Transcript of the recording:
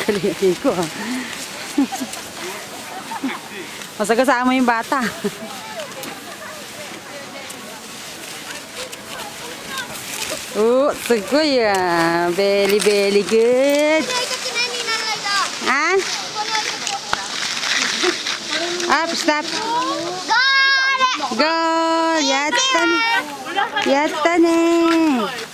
Kaliti ko ah. Basta kasama yung bata. Oh, tugoy ah. Very, very good. アップスタップゴールやったね。やったね。